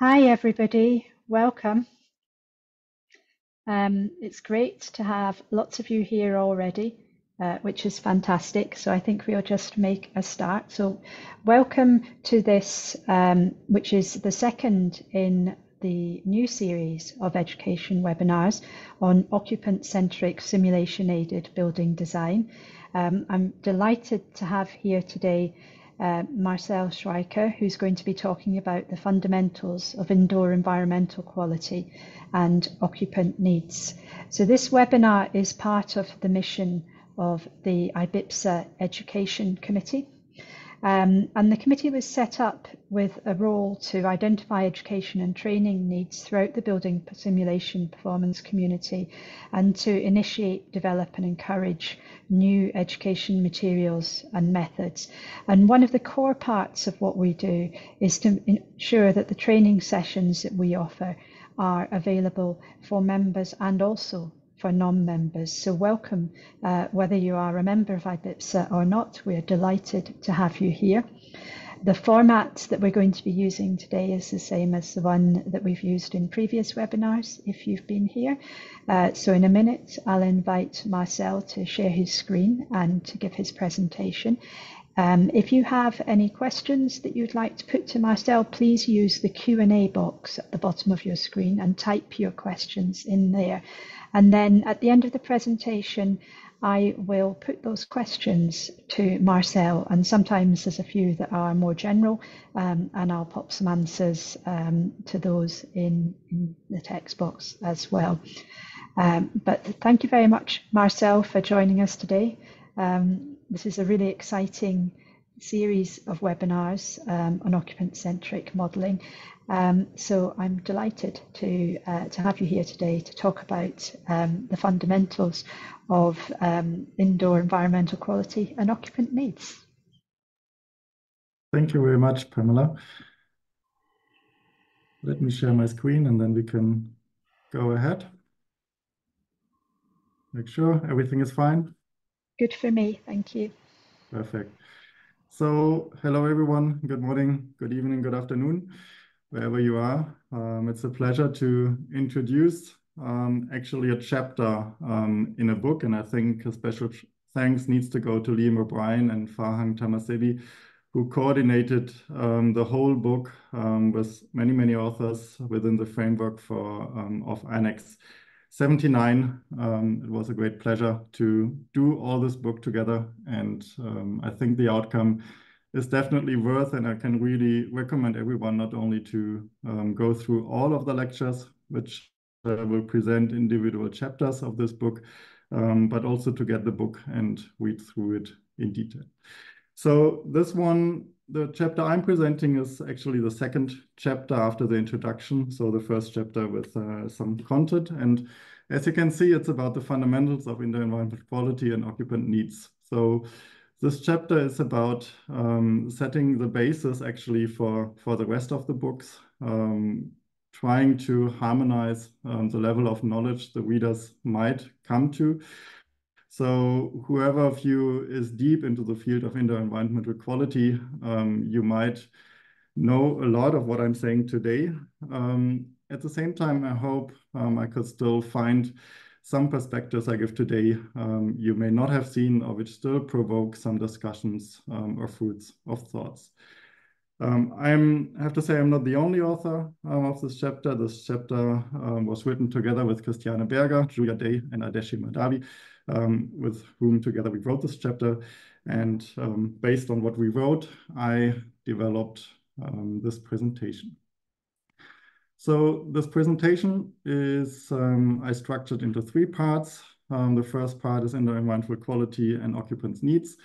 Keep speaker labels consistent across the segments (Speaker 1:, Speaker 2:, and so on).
Speaker 1: Hi, everybody. Welcome. Um, it's great to have lots of you here already, uh, which is fantastic. So I think we'll just make a start. So welcome to this, um, which is the second in the new series of education webinars on occupant-centric simulation-aided building design. Um, I'm delighted to have here today uh, Marcel Schweiker, who's going to be talking about the fundamentals of indoor environmental quality and occupant needs. So this webinar is part of the mission of the IBPSA Education Committee. Um, and the committee was set up with a role to identify education and training needs throughout the building simulation performance community and to initiate, develop and encourage new education materials and methods. And one of the core parts of what we do is to ensure that the training sessions that we offer are available for members and also for non-members. So welcome, uh, whether you are a member of IBPSA or not, we're delighted to have you here. The format that we're going to be using today is the same as the one that we've used in previous webinars, if you've been here. Uh, so in a minute, I'll invite Marcel to share his screen and to give his presentation. Um, if you have any questions that you'd like to put to Marcel, please use the Q&A box at the bottom of your screen and type your questions in there. And then at the end of the presentation, I will put those questions to Marcel, and sometimes there's a few that are more general, um, and I'll pop some answers um, to those in, in, the text box as well. Um, but thank you very much, Marcel, for joining us today. Um, this is a really exciting series of webinars um, on occupant-centric modelling, um, so I'm delighted to, uh, to have you here today to talk about um, the fundamentals of um, indoor environmental quality and occupant needs.
Speaker 2: Thank you very much, Pamela. Let me share my screen and then we can go ahead. Make sure everything is fine.
Speaker 1: Good for me, thank you.
Speaker 2: Perfect. So, hello everyone. Good morning, good evening, good afternoon wherever you are. Um, it's a pleasure to introduce um, actually a chapter um, in a book, and I think a special thanks needs to go to Liam O'Brien and Farhang Tahmasebi, who coordinated um, the whole book um, with many, many authors within the framework for um, of Annex 79. it was a great pleasure to do all this book together, and I think the outcome is definitely worth, and I can really recommend everyone not only to um, go through all of the lectures, which uh, will present individual chapters of this book, um, but also to get the book and read through it in detail. So this one, the chapter I'm presenting is actually the second chapter after the introduction. So the first chapter with uh, some content. And as you can see, it's about the fundamentals of indoor environment quality and occupant needs. So this chapter is about um, setting the basis actually for, for the rest of the books, um, trying to harmonize um, the level of knowledge the readers might come to. So whoever of you is deep into the field of indoor environmental quality, um, you might know a lot of what I'm saying today. Um, at the same time, I hope um, I could still find some perspectives I give today um, you may not have seen or which still provoke some discussions um, or fruits of thoughts. Um, I have to say I'm not the only author um, of this chapter. This chapter um, was written together with Christiane Berger, Julia Day, and Ardeshir Mahdavi, um, with whom together we wrote this chapter. And based on what we wrote, I developed this presentation. So this presentation is, um, I structured into three parts. Um, the first part is indoor environmental quality and occupants' needs.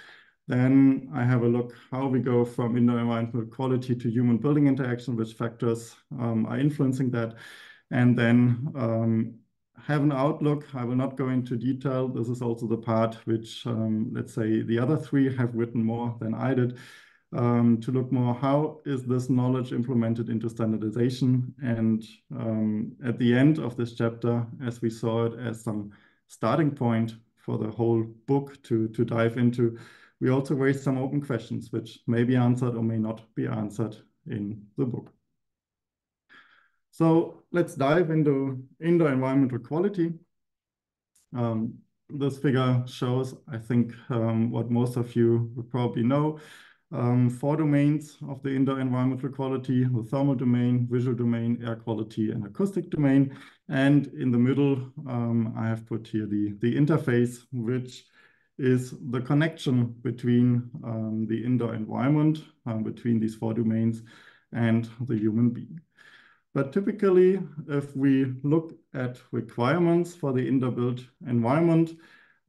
Speaker 2: Then I have a look how we go from indoor environmental quality to human building interaction, which factors um, are influencing that. And then um, have an outlook. I will not go into detail. This is also the part which, um, let's say, the other three have written more than I did um, to look more how is this knowledge implemented into standardization. And um, at the end of this chapter, as we saw it as some starting point for the whole book to, to dive into, we also raised some open questions which may be answered or may not be answered in the book. So let's dive into indoor environmental quality. Um, this figure shows, I think, um, what most of you would probably know. Um, four domains of the indoor environmental quality, the thermal domain, visual domain, air quality, and acoustic domain. And in the middle, um, I have put here the, the interface, which is the connection between um, the indoor environment, um, between these four domains, and the human being. But typically, if we look at requirements for the indoor built environment,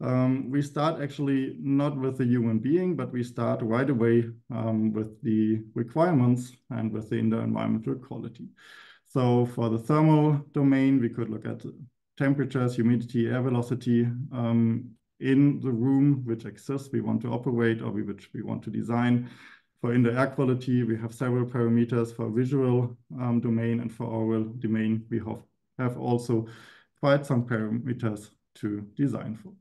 Speaker 2: um, we start actually not with the human being, but we start right away um, with the requirements and with the environmental quality. So for the thermal domain, we could look at temperatures, humidity, air velocity um, in the room which exists we want to operate or which we want to design. For indoor air quality, we have several parameters for visual um, domain and for aural domain. We have, have also quite some parameters to design for.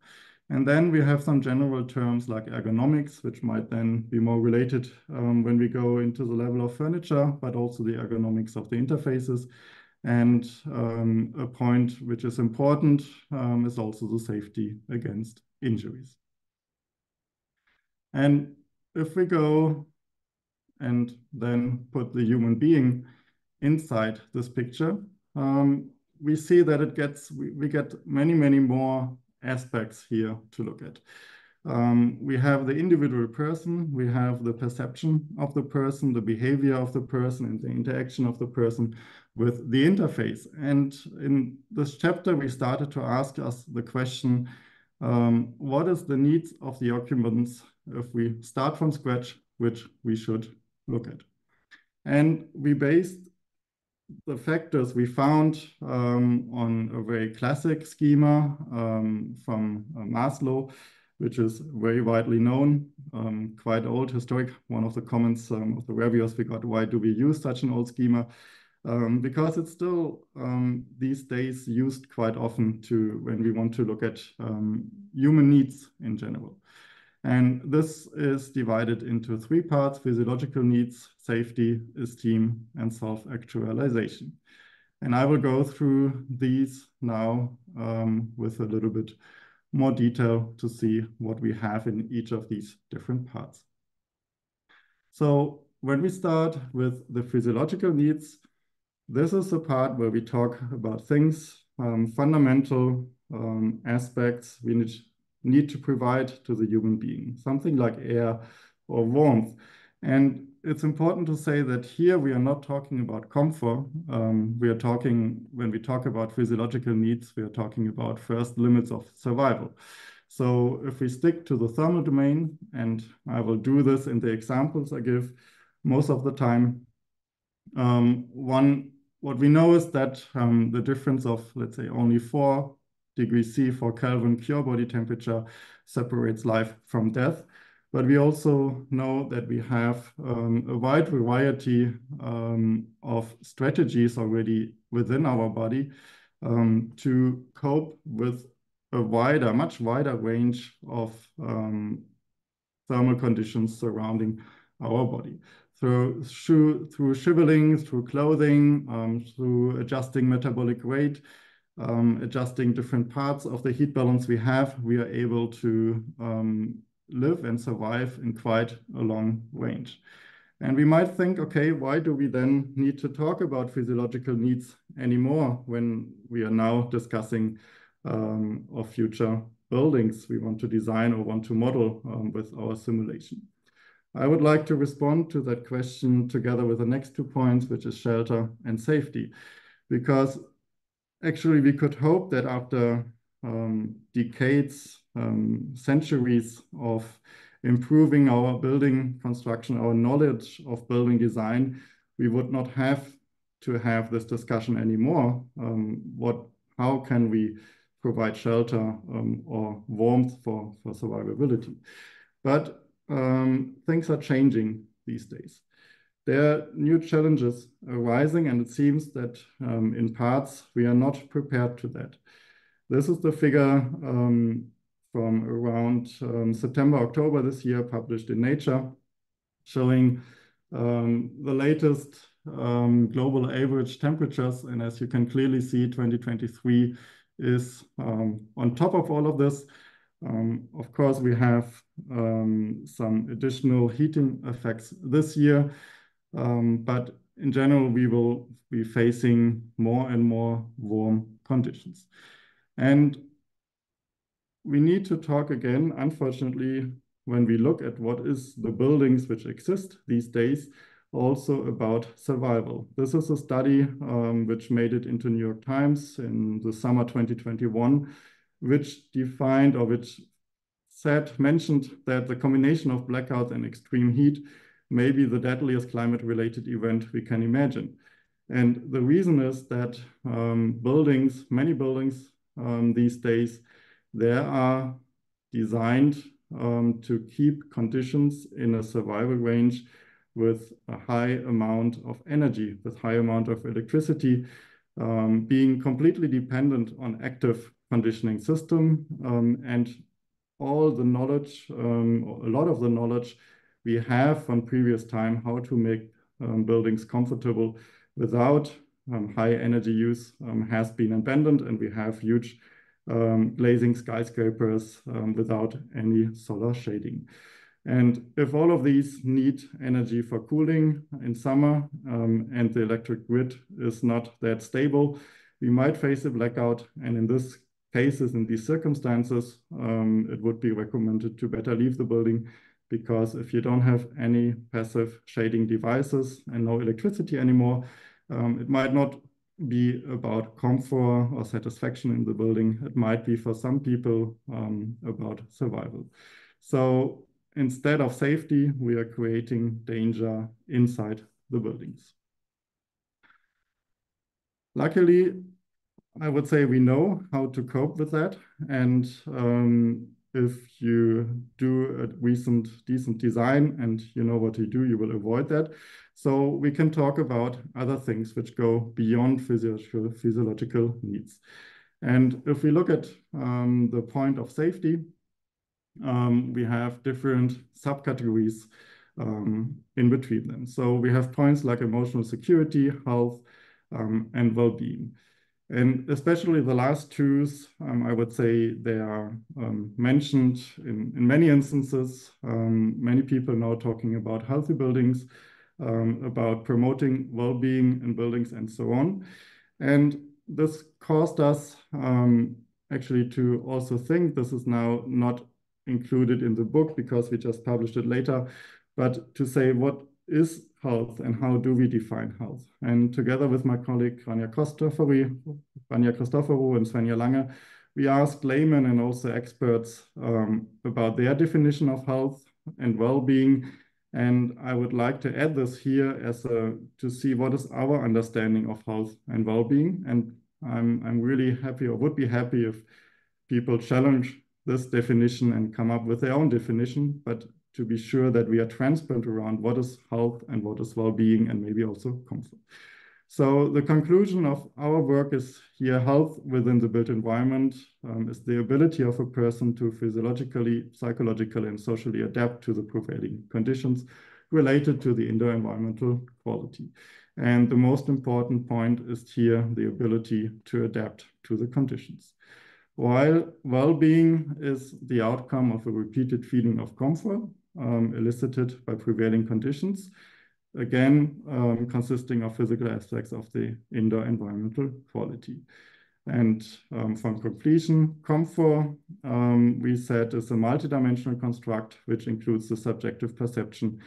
Speaker 2: And then we have some general terms like ergonomics, which might then be more related um, when we go into the level of furniture, but also the ergonomics of the interfaces. And um, a point which is important um, is also the safety against injuries. And if we go and then put the human being inside this picture, um, we see that it gets, we, we get many, many more aspects here to look at. Um, we have the individual person, we have the perception of the person, the behavior of the person, and the interaction of the person with the interface. And in this chapter, we started to ask us the question, um, what is the needs of the occupants if we start from scratch, which we should look at. And we based the factors we found um, on a very classic schema um, from uh, Maslow, which is very widely known, um, quite old, historic. One of the comments um, of the reviewers we got, why do we use such an old schema? Um, because it's still um, these days used quite often to when we want to look at human needs in general. And this is divided into three parts, physiological needs, safety, esteem, and self-actualization. And I will go through these now um, with a little bit more detail to see what we have in each of these different parts. So when we start with the physiological needs, this is the part where we talk about things, um, fundamental um, aspects we need need to provide to the human being, something like air or warmth. And it's important to say that here we are not talking about comfort. Um, we are talking, when we talk about physiological needs, we are talking about first limits of survival. So if we stick to the thermal domain, and I will do this in the examples I give most of the time, um, one, what we know is that um, the difference of, let's say, only four degrees C for Kelvin pure body temperature separates life from death. But we also know that we have um, a wide variety um, of strategies already within our body um, to cope with a wider, much wider range of um, thermal conditions surrounding our body. Through, through, shriveling, through clothing, um, through adjusting metabolic rate, um, adjusting different parts of the heat balance we have, we are able to um, live and survive in quite a long range. And we might think, okay, why do we then need to talk about physiological needs anymore when we are now discussing um, of future buildings we want to design or want to model um, with our simulation? I would like to respond to that question together with the next two points, which is shelter and safety. Because actually we could hope that after um, decades, um, centuries of improving our building construction, our knowledge of building design, we would not have to have this discussion anymore. Um, what, how can we provide shelter um, or warmth for, for survivability? But um, things are changing these days. There are new challenges arising, and it seems that um, in parts we are not prepared to that. This is the figure um, from around um, September, October this year, published in Nature, showing um, the latest um, global average temperatures. And as you can clearly see, 2023 is on top of all of this. Um, of course, we have um, some additional heating effects this year, but in general, we will be facing more and more warm conditions. And we need to talk again, unfortunately, when we look at what is the buildings which exist these days, also about survival. This is a study um, which made it into New York Times in the summer 2021, which defined or which said, mentioned that the combination of blackout and extreme heat may be the deadliest climate-related event we can imagine. And the reason is that um, buildings, many buildings um, these days, they are designed um, to keep conditions in a survival range with a high amount of energy, with high amount of electricity, um, being completely dependent on active conditioning system um, and all the knowledge, um, a lot of the knowledge we have from previous time how to make um, buildings comfortable without um, high energy use um, has been abandoned and we have huge glazing skyscrapers without any solar shading. And if all of these need energy for cooling in summer um, and the electric grid is not that stable, we might face a blackout. And in this cases, in these circumstances, um, it would be recommended to better leave the building because if you don't have any passive shading devices and no electricity anymore, um, it might not be about comfort or satisfaction in the building. It might be for some people um, about survival. So instead of safety, we are creating danger inside the buildings. Luckily, I would say we know how to cope with that. And um, if you do a recent decent design and you know what to do, you will avoid that. So we can talk about other things which go beyond physiological, physiological needs. And if we look at um, the point of safety, um, we have different subcategories um, in between them. So we have points like emotional security, health, um, and well-being. And especially the last twos, um, I would say they are um, mentioned in, in many instances. Um, many people now talking about healthy buildings, about promoting well-being in buildings and so on. And this caused us actually to also think this is now not included in the book because we just published it later, but to say what is health and how do we define health? And together with my colleague Rania Christoforou, Rania Christoforou and Svenja Lange, we asked laymen and also experts um, about their definition of health and well-being. And I would like to add this here as a, to see what is our understanding of health and well-being. And I'm, I'm really happy or would be happy if people challenge this definition and come up with their own definition, but to be sure that we are transparent around what is health and what is well-being and maybe also comfort. So the conclusion of our work is here health within the built environment um, is the ability of a person to physiologically, psychologically, and socially adapt to the prevailing conditions related to the indoor environmental quality. And the most important point is here the ability to adapt to the conditions. While well-being is the outcome of a repeated feeling of comfort um, elicited by prevailing conditions, again, um, consisting of physical aspects of the indoor environmental quality. And um, from completion, comfort, um, we said, is a multidimensional construct which includes the subjective perception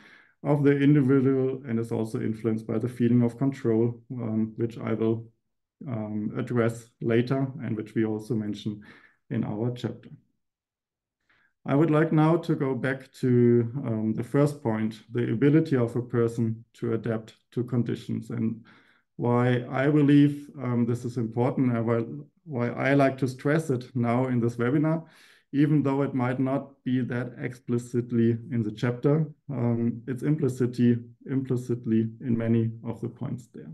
Speaker 2: of the individual and is also influenced by the feeling of control, um, which I will um, address later and which we also mention in our chapter. I would like now to go back to um, the first point, the ability of a person to adapt to conditions and why I believe um, this is important and why, why I like to stress it now in this webinar, even though it might not be that explicitly in the chapter, um, it's implicitly, implicitly in many of the points there.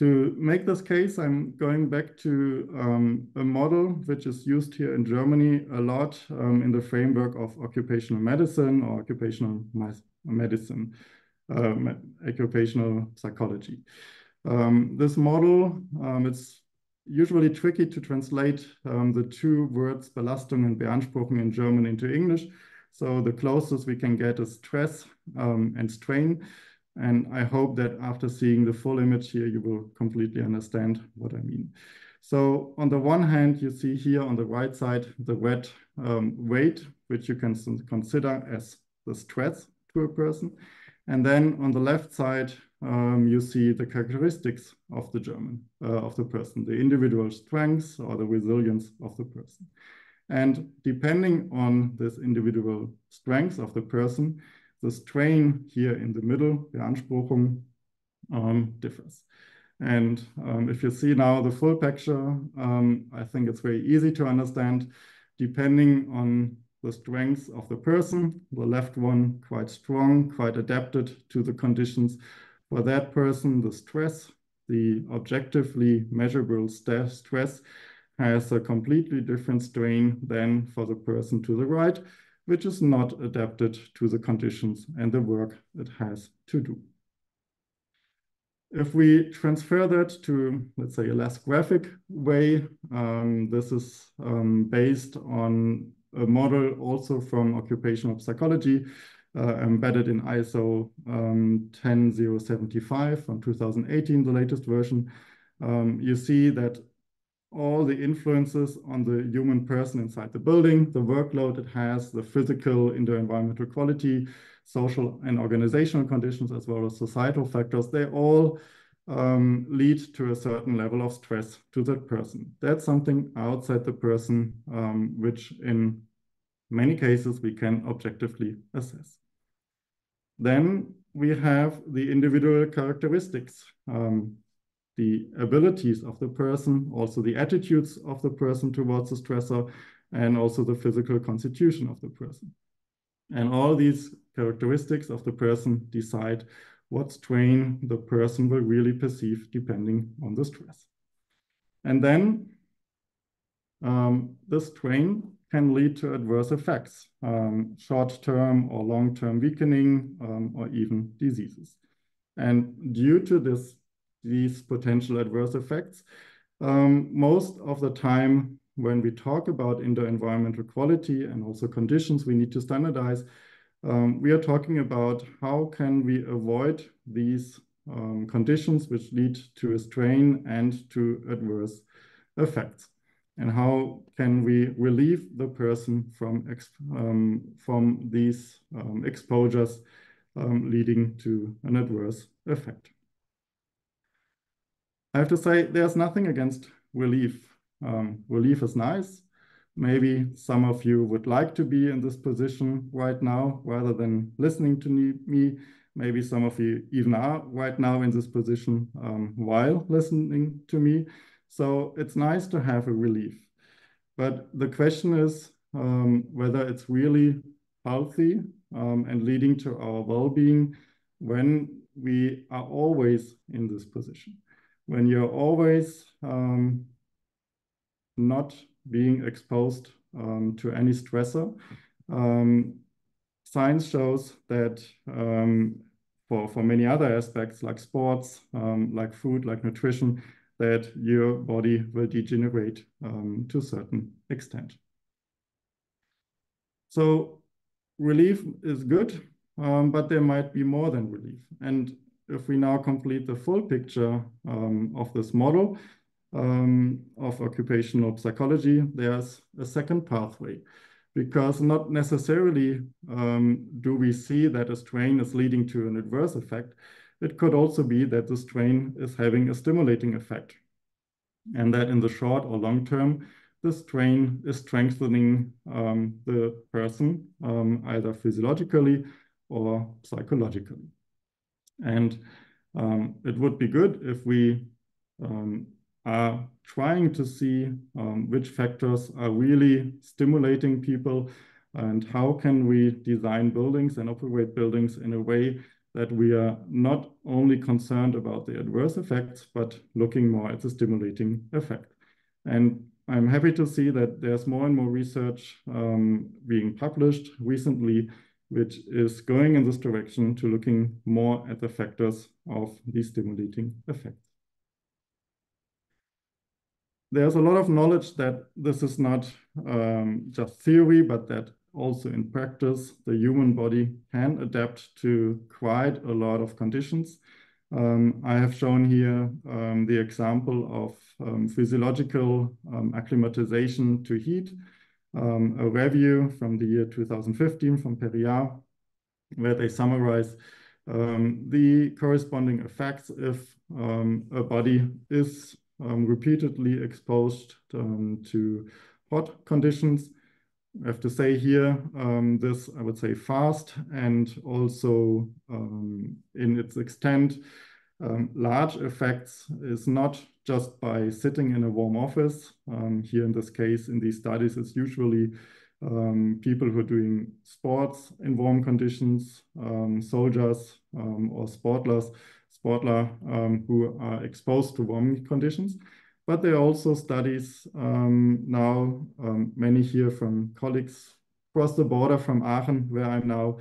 Speaker 2: To make this case, I'm going back to um, a model which is used here in Germany a lot um, in the framework of occupational medicine or occupational medicine. um, occupational psychology. Um, this model, um, it's usually tricky to translate um, the two words Belastung and Beanspruchung in German into English. So the closest we can get is stress um, and strain. And I hope that after seeing the full image here, you will completely understand what I mean. So on the one hand, you see here on the right side, the wet um, weight, which you can consider as the stress to a person. And then on the left side, um, you see the characteristics of the German, uh, of the person, the individual strengths or the resilience of the person. And depending on this individual strengths of the person, the strain here in the middle, Beanspruchung, um, differs. And um, if you see now the full picture, um, I think it's very easy to understand depending on the strength of the person. The left one quite strong, quite adapted to the conditions. For that person, the stress, the objectively measurable stress has a completely different strain than for the person to the right, which is not adapted to the conditions and the work it has to do. If we transfer that to, let's say, a less graphic way, um, this is um, based on a model also from occupational psychology uh, embedded in ISO um, 10075 from 2018, the latest version. Um, you see that all the influences on the human person inside the building, the workload it has, the physical, indoor environmental quality, social and organizational conditions, as well as societal factors, they all um, lead to a certain level of stress to that person. That's something outside the person, um, which in many cases we can objectively assess. Then we have the individual characteristics, um, the abilities of the person, also the attitudes of the person towards the stressor, and also the physical constitution of the person. And all these characteristics of the person decide what strain the person will really perceive depending on the stress. And then um, the strain can lead to adverse effects, um, short-term or long-term weakening, um, or even diseases. And due to this, these potential adverse effects, um, most of the time when we talk about indoor environmental quality and also conditions we need to standardize, um, we are talking about how can we avoid these um, conditions which lead to a strain and to adverse effects. And how can we relieve the person from, um, from these um, exposures um, leading to an adverse effect. I have to say there's nothing against relief. Um, relief is nice. Maybe some of you would like to be in this position right now rather than listening to me. Maybe some of you even are right now in this position um, while listening to me. So it's nice to have a relief. But the question is um, whether it's really healthy um, and leading to our well-being when we are always in this position. When you're always um, not being exposed um, to any stressor. Um, science shows that um, for, for many other aspects like sports, um, like food, like nutrition, that your body will degenerate to a certain extent. So relief is good, um, but there might be more than relief. And if we now complete the full picture of this model, um, of occupational psychology, there's a second pathway because not necessarily um, do we see that a strain is leading to an adverse effect. It could also be that the strain is having a stimulating effect and that in the short or long term, the strain is strengthening um, the person um, either physiologically or psychologically. And um, it would be good if we um, are trying to see um, which factors are really stimulating people and how can we design buildings and operate buildings in a way that we are not only concerned about the adverse effects, but looking more at the stimulating effect. And I'm happy to see that there's more and more research um, being published recently which is going in this direction to looking more at the factors of the stimulating effects. There's a lot of knowledge that this is not um, just theory, but that also in practice, the human body can adapt to quite a lot of conditions. Um, I have shown here um, the example of um, physiological um, acclimatization to heat, um, a review from the year 2015 from Périard, where they summarize um, the corresponding effects if a body is repeatedly exposed to hot conditions. I have to say here, um, this I would say fast and also um, in its extent, um, large effects is not just by sitting in a warm office. Um, here in this case, in these studies, it's usually um, people who are doing sports in warm conditions, um, soldiers or sportlers, sportler who are exposed to warm conditions. But there are also studies um, now, um, many here from colleagues across the border from Aachen, where I'm now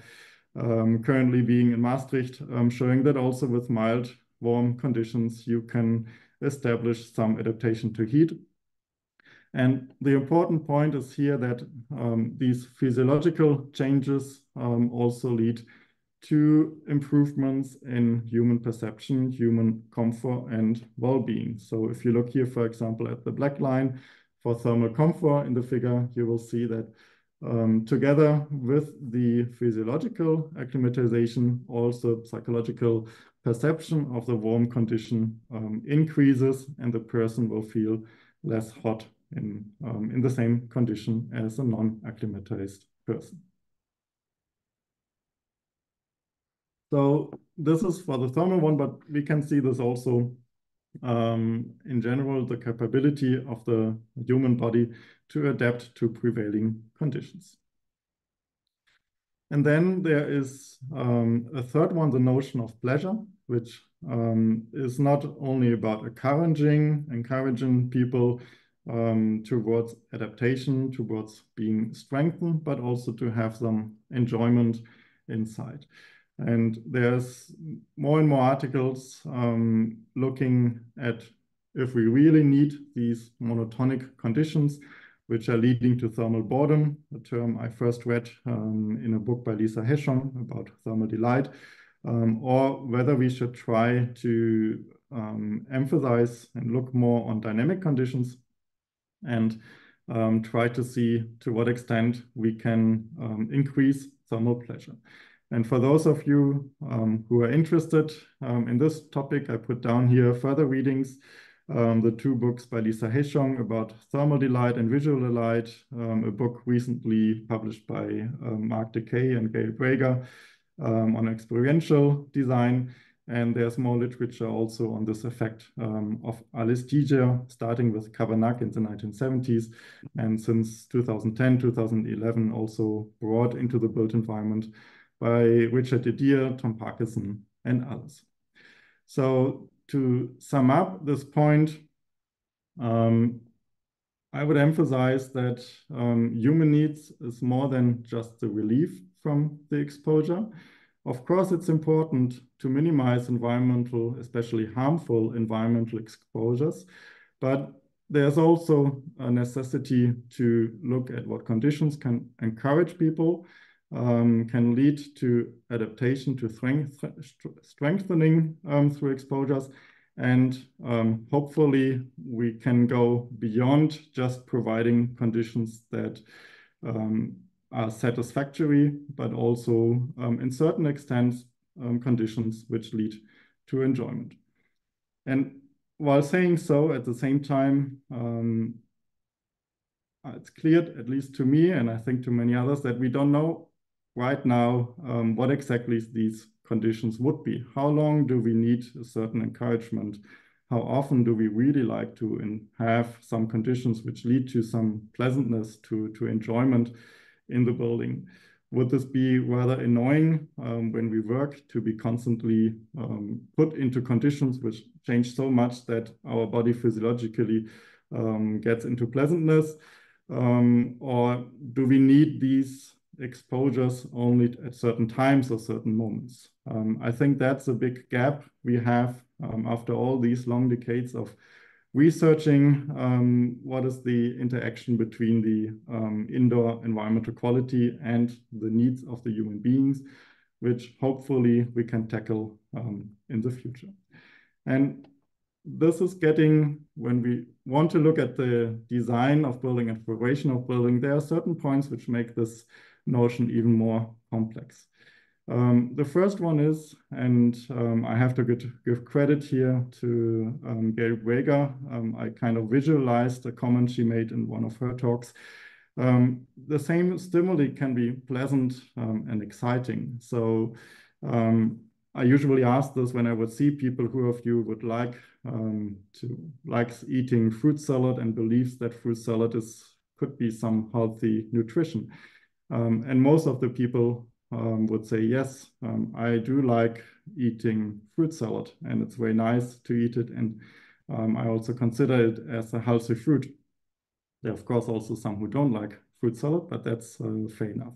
Speaker 2: um, currently being in Maastricht, um, showing that also with mild warm conditions, you can establish some adaptation to heat. And the important point is here that um, these physiological changes um, also lead to improvements in human perception, human comfort, and well-being. So if you look here, for example, at the black line for thermal comfort in the figure, you will see that um, together with the physiological acclimatization, also psychological perception of the warm condition um, increases and the person will feel less hot in, um, in the same condition as a non-acclimatized person. So this is for the thermal one, but we can see this also um, in general, the capability of the human body to adapt to prevailing conditions. And then there is um, a third one, the notion of pleasure, which um, is not only about encouraging, encouraging people um, towards adaptation, towards being strengthened, but also to have some enjoyment inside. And there's more and more articles um, looking at if we really need these monotonic conditions, which are leading to thermal boredom, a term I first read um, in a book by Lisa Heschong about thermal delight, um, or whether we should try to um, emphasize and look more on dynamic conditions and um, try to see to what extent we can um, increase thermal pleasure. And for those of you um, who are interested um, in this topic, I put down here further readings, the two books by Lisa Heschong about thermal delight and visual delight, a book recently published by um, Mark DeKay and Gail Brager um, on experiential design. And there's more literature also on this effect of alliesthesia, starting with Cabanac in the 1970s, and since 2010, 2011, also brought into the built environment by Richard de Dear, Tom Parkinson, and others. So to sum up this point, um, I would emphasize that um, human needs is more than just the relief from the exposure. Of course, it's important to minimize environmental, especially harmful environmental exposures, but there's also a necessity to look at what conditions can encourage people um, can lead to adaptation to strength, strengthening um, through exposures. And um, hopefully we can go beyond just providing conditions that um, are satisfactory, but also um, in certain extents, um, conditions which lead to enjoyment. And while saying so, at the same time, it's clear, at least to me, and I think to many others, that we don't know right now um, what exactly these conditions would be. How long do we need a certain encouragement? How often do we really like to have some conditions which lead to some pleasantness, to, to enjoyment in the building? Would this be rather annoying um, when we work to be constantly um, put into conditions which change so much that our body physiologically um, gets into pleasantness? Um, or do we need these exposures only at certain times or certain moments. Um, I think that's a big gap we have um, after all these long decades of researching um, what is the interaction between the um, indoor environmental quality and the needs of the human beings, which hopefully we can tackle um, in the future. And this is getting, when we want to look at the design of building and preparation of building, there are certain points which make this notion even more complex. Um, the first one is, and um, I have to get, give credit here to um, Gail Brager. Um, I kind of visualized a comment she made in one of her talks. Um, the same stimuli can be pleasant um, and exciting. So I usually ask this when I would see people who of you would like to likes eating fruit salad and believes that fruit salad is could be some healthy nutrition. and most of the people um, would say, yes, um, I do like eating fruit salad and it's very nice to eat it. And um, I also consider it as a healthy fruit. There are, of course, also some who don't like fruit salad, but that's uh, fair enough.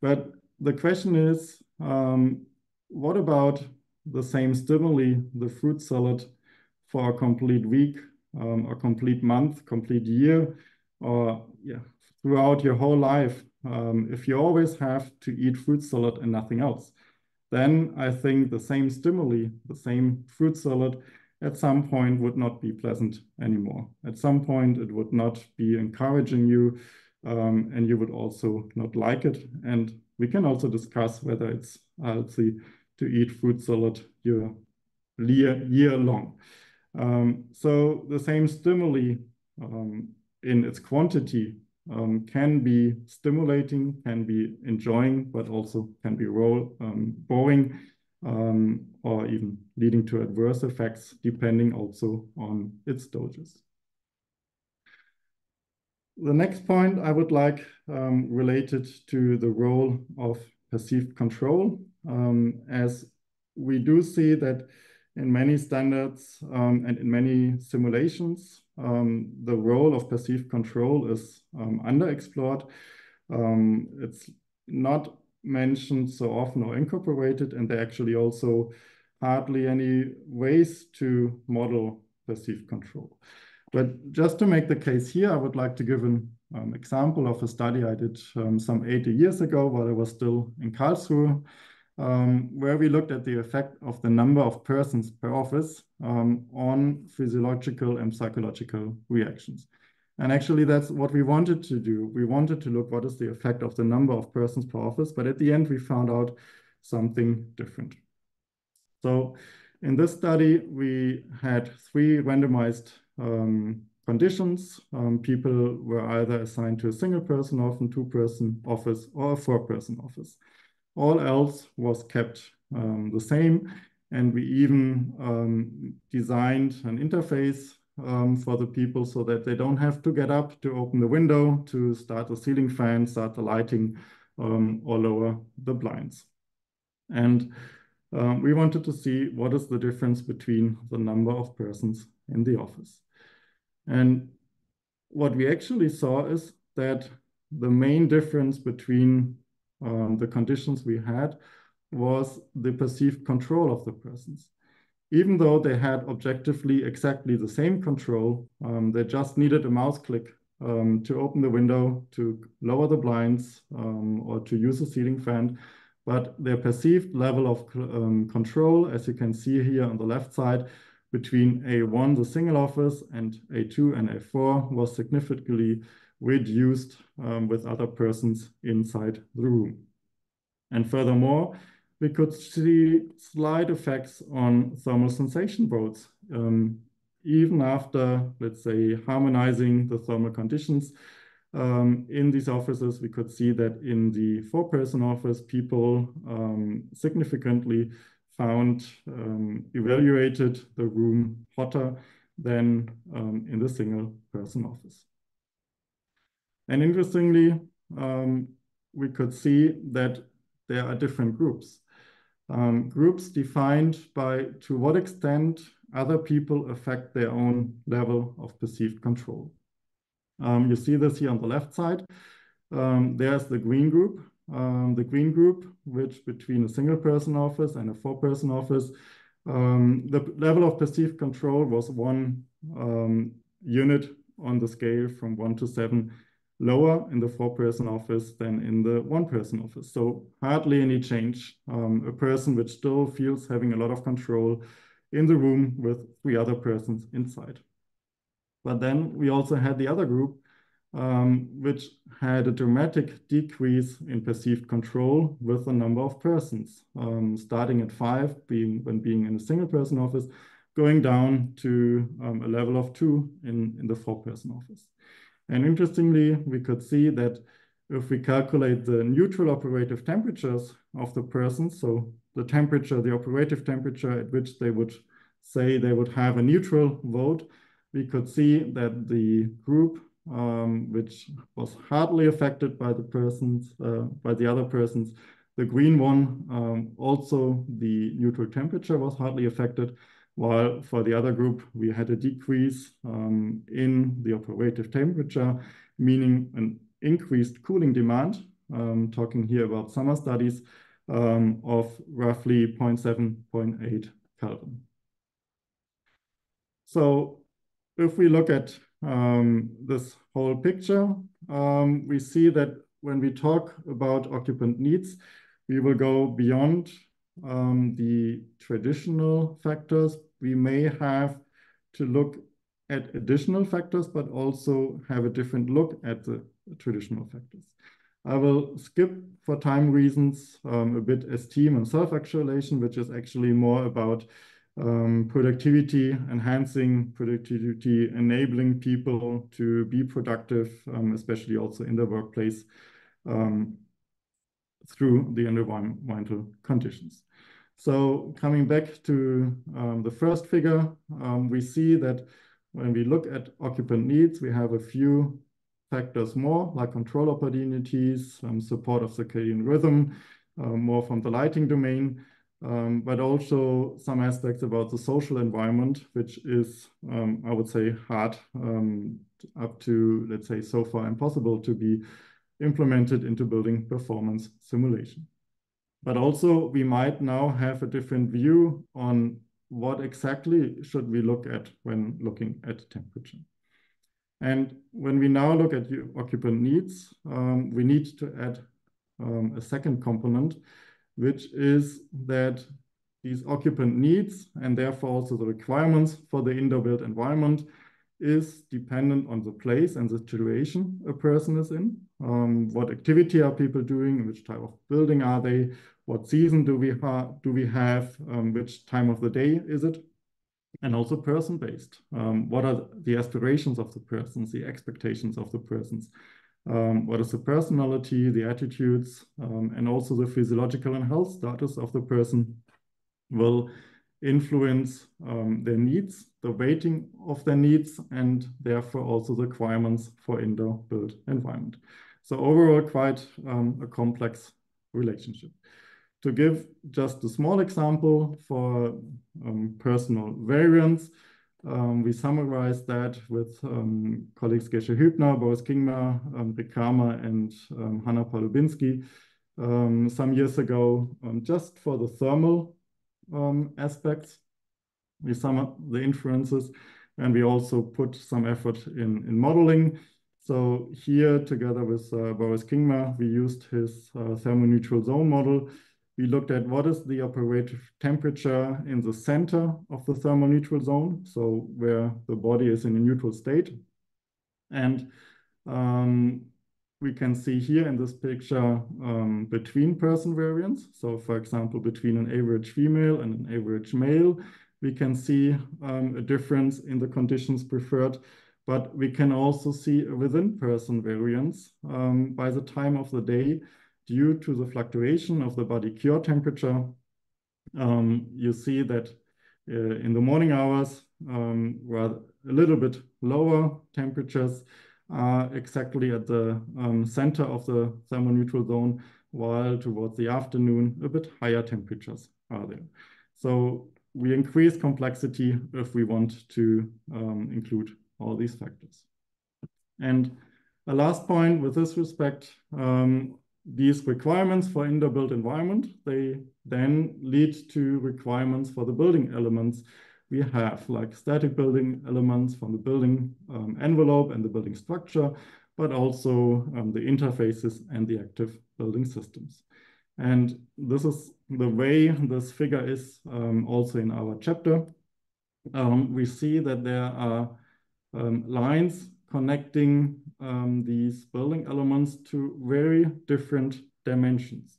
Speaker 2: But the question is, um, what about the same stimuli, the fruit salad, for a complete week, um, a complete month, complete year, or yeah, throughout your whole life? Um, if you always have to eat fruit salad and nothing else, then I think the same stimuli, the same fruit salad, at some point would not be pleasant anymore. At some point, it would not be encouraging you, um, and you would also not like it. And we can also discuss whether it's healthy to eat fruit salad year, year, year long. Um, so the same stimuli um, in its quantity um, can be stimulating, can be enjoying, but also can be role, um, boring um, or even leading to adverse effects, depending also on its doses. The next point I would like um, related to the role of perceived control, um, as we do see that in many standards um, and in many simulations, um, the role of perceived control is um, underexplored. Um, it's not mentioned so often or incorporated, and there actually also hardly any ways to model perceived control. But just to make the case here, I would like to give an um, example of a study I did um, some 80 years ago while I was still in Karlsruhe where we looked at the effect of the number of persons per office um, on physiological and psychological reactions. And actually, that's what we wanted to do. We wanted to look what is the effect of the number of persons per office, but at the end, we found out something different. So in this study, we had three randomized um, conditions. Um, people were either assigned to a single person office, two person office, or a four person office. All else was kept um, the same. And we even um, designed an interface um, for the people so that they don't have to get up to open the window, to start the ceiling fan, start the lighting, um, or lower the blinds. And um, we wanted to see what is the difference between the number of persons in the office. And what we actually saw is that the main difference between um, the conditions we had was the perceived control of the persons. Even though they had objectively exactly the same control, um, they just needed a mouse click um, to open the window, to lower the blinds, um, or to use a ceiling fan. But their perceived level of um, control, as you can see here on the left side, between A1, the single office, and A2 and A4 was significantly reduced um, with other persons inside the room. And furthermore, we could see slight effects on thermal sensation votes. Um, even after, let's say, harmonizing the thermal conditions um, in these offices, we could see that in the four-person office, people um, significantly found um, evaluated the room hotter than um, in the single-person office. And interestingly, um, we could see that there are different groups. Um, groups defined by to what extent other people affect their own level of perceived control. Um, you see this here on the left side. Um, there's the green group. um, the green group, which between a single person office and a four person office, um, the level of perceived control was one um, unit on the scale from one to seven lower in the four person office than in the one person office. So hardly any change. Um, a person which still feels having a lot of control in the room with three other persons inside. But then we also had the other group, um, which had a dramatic decrease in perceived control with the number of persons, um, starting at five being when being in a single person office, going down to um, a level of two in, in the four person office. And interestingly, we could see that if we calculate the neutral operative temperatures of the persons, so the temperature, the operative temperature at which they would say they would have a neutral vote, we could see that the group um, which was hardly affected by the persons, uh, by the other persons, the green one, um, also the neutral temperature was hardly affected, while for the other group, we had a decrease um, in the operative temperature, meaning an increased cooling demand, um, talking here about summer studies, um, of roughly 0.7, 0.8 Kelvin. So if we look at this whole picture, we see that when we talk about occupant needs, we will go beyond um, the traditional factors. We may have to look at additional factors, but also have a different look at the traditional factors. I will skip for time reasons um, a bit esteem and self-actualization, which is actually more about um, productivity, enhancing productivity, enabling people to be productive, um, especially also in the workplace um, through the environmental conditions. So coming back to um, the first figure, um, we see that when we look at occupant needs, we have a few factors more, like control opportunities, um, support of circadian rhythm, uh, more from the lighting domain, um, but also some aspects about the social environment, which is, um, I would say, hard up to, let's say, so far impossible to be implemented into building performance simulation. But also we might now have a different view on what exactly should we look at when looking at temperature. And when we now look at occupant needs, um, we need to add um, a second component, which is that these occupant needs and therefore also the requirements for the indoor built environment is dependent on the place and the situation a person is in. Um, what activity are people doing? Which type of building are they? What season do we, do we have? Um, which time of the day is it? And also person-based. Um, what are the aspirations of the persons, the expectations of the persons? um, what is the personality, the attitudes, um, and also the physiological and health status of the person will influence um, their needs, the weighting of their needs, and therefore also the requirements for indoor built environment. So overall, quite um, a complex relationship. To give just a small example for um, personal variance, um, we summarized that with um, colleagues Gesche Hübner, Boris Kingma, um, Rick Kramer, and um, Hanna Pallubinsky um, some years ago, just for the thermal aspects. We sum up the inferences, and we also put some effort in, in modeling. So here, together with uh, Boris Kingma, we used his uh, thermoneutral zone model we looked at what is the operative temperature in the center of the thermoneutral zone, so where the body is in a neutral state. And um, we can see here in this picture um, between person variance. So for example, between an average female and an average male, we can see um, a difference in the conditions preferred, but we can also see within person variance um, by the time of the day due to the fluctuation of the body core temperature, um, you see that uh, in the morning hours, um, a little bit lower temperatures are exactly at the um, center of the thermoneutral zone, while towards the afternoon, a bit higher temperatures are there. So we increase complexity if we want to um, include all these factors. And a last point with this respect, um, these requirements for indoor built environment, they then lead to requirements for the building elements we have, like static building elements from the building um, envelope and the building structure, but also um, the interfaces and the active building systems. And this is the way this figure is um, also in our chapter. Um, we see that there are um, lines connecting um, these building elements to very different dimensions.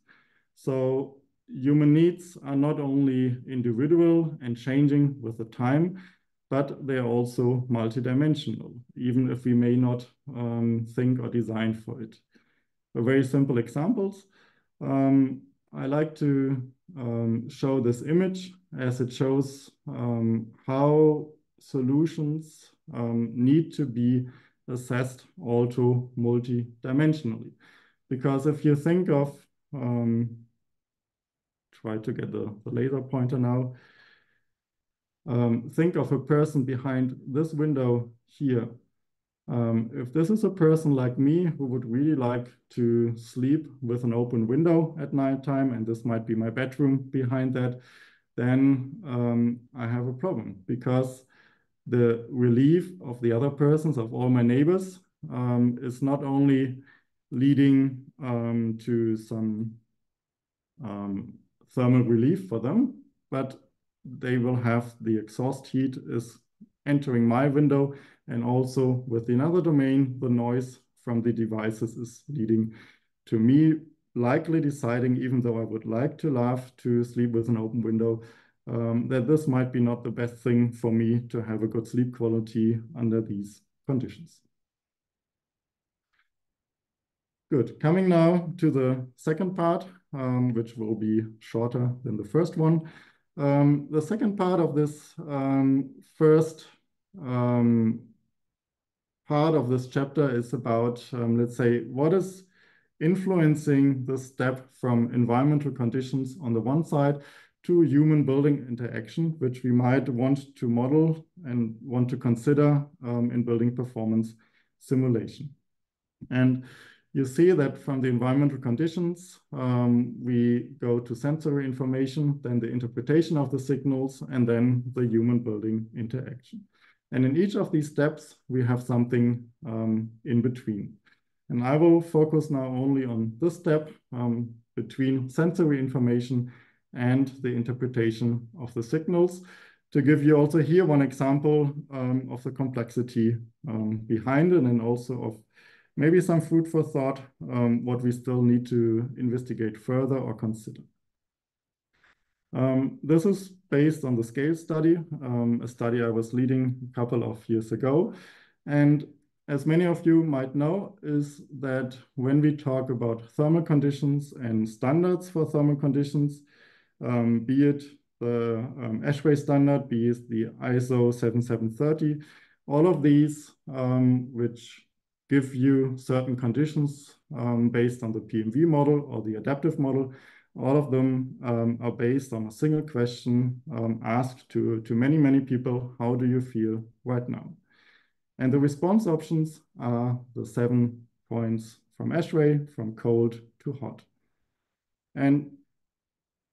Speaker 2: So human needs are not only individual and changing with the time, but they are also multidimensional, even if we may not um, think or design for it. A very simple examples. Um, I like to um, show this image as it shows um, how solutions um, need to be assessed also multi-dimensionally. Because if you think of, um, try to get the, the laser pointer now, um, think of a person behind this window here. Um, if this is a person like me who would really like to sleep with an open window at nighttime, and this might be my bedroom behind that, then um, I have a problem because the relief of the other persons, of all my neighbors, um, is not only leading um, to some um, thermal relief for them, but they will have the exhaust heat is entering my window and also within another domain, the noise from the devices is leading to me likely deciding, even though I would like to love to sleep with an open window, um, that this might be not the best thing for me to have a good sleep quality under these conditions. Good. Coming now to the second part, um, which will be shorter than the first one. Um, the second part of this um, first um, part of this chapter is about, um, let's say, what is influencing the step from environmental conditions on the one side to human building interaction, which we might want to model and want to consider um, in building performance simulation. And you see that from the environmental conditions, um, we go to sensory information, then the interpretation of the signals, and then the human building interaction. And in each of these steps, we have something um, in between. And I will focus now only on this step um, between sensory information and the interpretation of the signals to give you also here one example um, of the complexity um, behind it and also of maybe some food for thought, um, what we still need to investigate further or consider. Um, this is based on the scale study, um, a study I was leading a couple of years ago. And as many of you might know, is that when we talk about thermal conditions and standards for thermal conditions, um, be it the um, ASHRAE standard, be it the ISO 7730, all of these um, which give you certain conditions um, based on the PMV model or the adaptive model, all of them um, are based on a single question um, asked to, to many, many people, how do you feel right now? And the response options are the seven points from ASHRAE, from cold to hot. And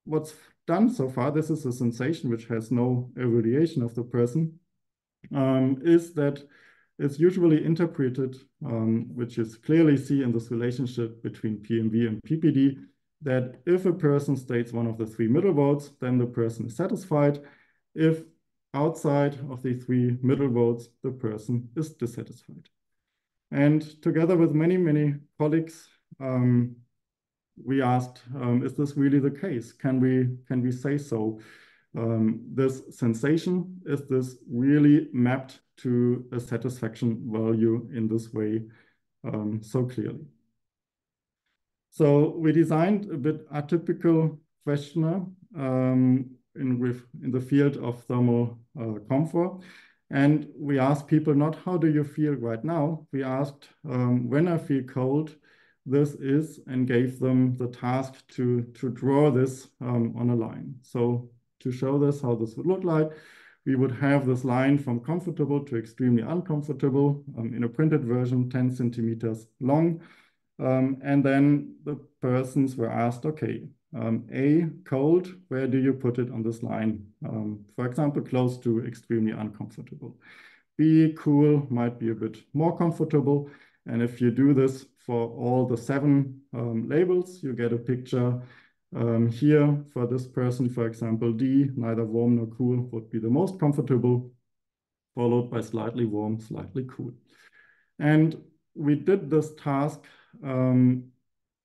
Speaker 2: what's done so far, this is a sensation which has no evaluation of the person, um, is that it's usually interpreted, um, which is clearly seen in this relationship between PMV and PPD, that if a person states one of the three middle votes, then the person is satisfied. If outside of the three middle votes, the person is dissatisfied. And together with many, many colleagues, um, we asked, um, is this really the case? Can we, can we say so? Um, this sensation, is this really mapped to a satisfaction value in this way um, so clearly? So we designed a bit atypical questionnaire um, in, with, in the field of thermal uh, comfort. And we asked people not how do you feel right now? We asked um, when I feel cold, this is and gave them the task to, to draw this um, on a line. So to show this, how this would look like, we would have this line from comfortable to extremely uncomfortable um, in a printed version, 10 centimeters long. Um, and then the persons were asked, okay, um, A, cold, where do you put it on this line? Um, for example, close to extremely uncomfortable. B, cool, might be a bit more comfortable. And if you do this for all the seven um, labels, you get a picture um, here for this person, for example, D, neither warm nor cool would be the most comfortable, followed by slightly warm, slightly cool. And we did this task um,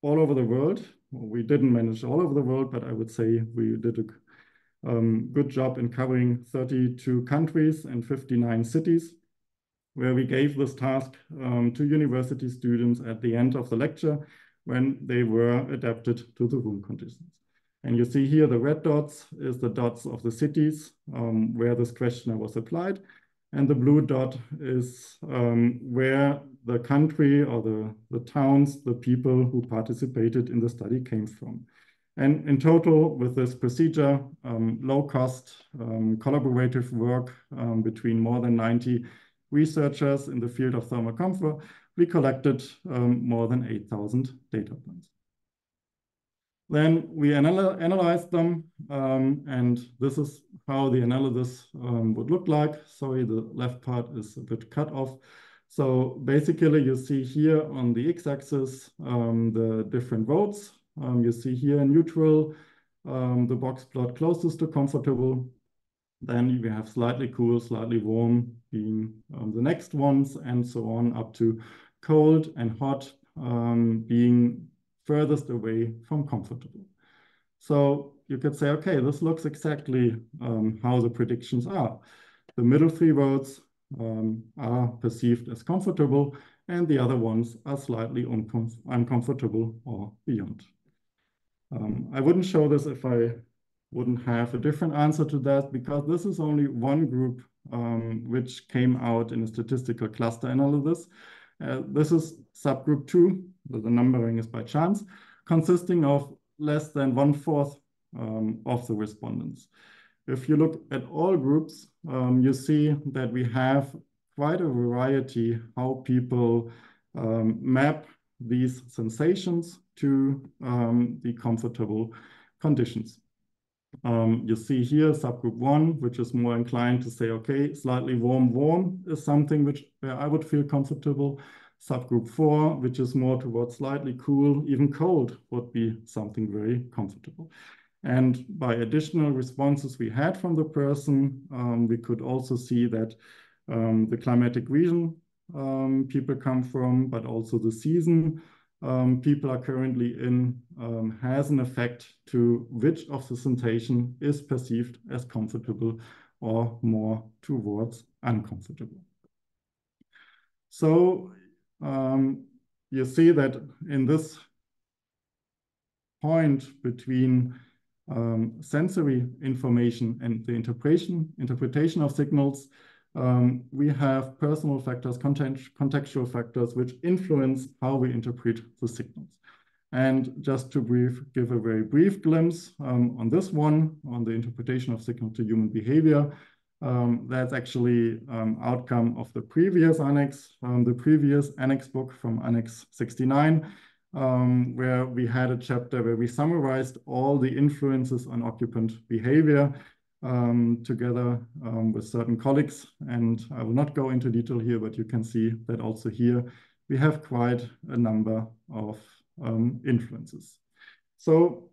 Speaker 2: all over the world. We didn't manage all over the world, but I would say we did a um, good job in covering 32 countries and 59 cities, where we gave this task um, to university students at the end of the lecture when they were adapted to the room conditions. And you see here the red dots is the dots of the cities um, where this questionnaire was applied. And the blue dot is um, where the country or the, the towns, the people who participated in the study came from. And in total, with this procedure, um, low cost, um, collaborative work um, between more than 90 researchers in the field of thermal comfort, we collected um, more than 8,000 data points. Then we anal analyzed them, um, and this is how the analysis um, would look like. Sorry, the left part is a bit cut off. So basically, you see here on the x-axis um, the different votes. Um, you see here neutral, um, the box plot closest to comfortable. Then we have slightly cool, slightly warm being um, the next ones, and so on up to cold and hot um, being furthest away from comfortable. So you could say, okay, this looks exactly um, how the predictions are. The middle three votes um, are perceived as comfortable, and the other ones are slightly uncom uncomfortable or beyond. Um, I wouldn't show this if I wouldn't have a different answer to that, because this is only one group um, which came out in a statistical cluster analysis. Uh, this is subgroup two, the numbering is by chance, consisting of less than one-fourth um, of the respondents. If you look at all groups, um, you see that we have quite a variety how people um, map these sensations to um, the comfortable conditions. Um, you see here subgroup one, which is more inclined to say, okay, slightly warm, warm is something which where I would feel comfortable. Subgroup four, which is more towards slightly cool, even cold would be something very comfortable. And by additional responses we had from the person, um, we could also see that um, the climatic region um, people come from, but also the season um, people are currently in um, has an effect to which of the sensation is perceived as comfortable or more towards uncomfortable. So um, you see that in this point between um, sensory information and the interpretation, interpretation of signals, um, we have personal factors, context, contextual factors, which influence how we interpret the signals. And just to brief, give a very brief glimpse um, on this one, on the interpretation of signal to human behavior, um, that's actually um, outcome of the previous annex, um, the previous annex book from Annex 69, um, where we had a chapter where we summarized all the influences on occupant behavior um, together um, with certain colleagues. And I will not go into detail here, but you can see that also here we have quite a number of um, influences. So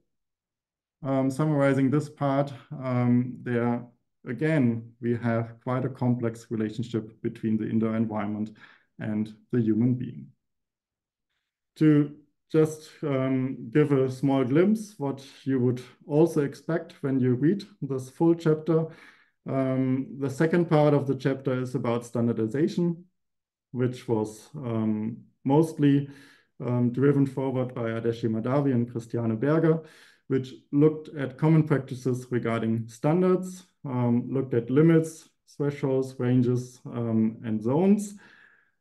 Speaker 2: um, summarizing this part, um, there again, we have quite a complex relationship between the indoor environment and the human being. To just um, give a small glimpse what you would also expect when you read this full chapter. Um, the second part of the chapter is about standardization, which was um, mostly um, driven forward by Ardeshir Mahdavi and Christiane Berger, which looked at common practices regarding standards, um, looked at limits, thresholds, ranges, um, and zones,